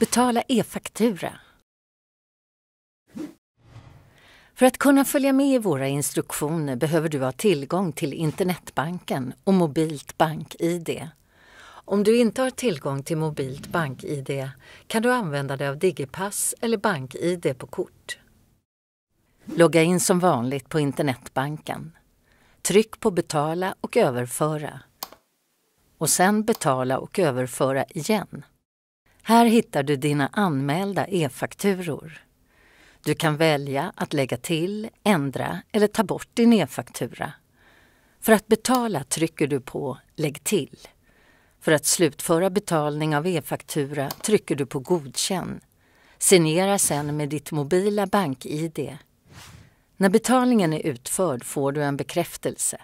Betala e-faktura. För att kunna följa med i våra instruktioner behöver du ha tillgång till internetbanken och mobilt bank-id. Om du inte har tillgång till mobilt bank-id kan du använda dig av Digipass eller bank-id på kort. Logga in som vanligt på internetbanken. Tryck på Betala och överföra. Och sen Betala och överföra igen. Här hittar du dina anmälda e-fakturor. Du kan välja att lägga till, ändra eller ta bort din e-faktura. För att betala trycker du på Lägg till. För att slutföra betalning av e-faktura trycker du på Godkänn. Signera sen med ditt mobila bank-id. När betalningen är utförd får du en bekräftelse.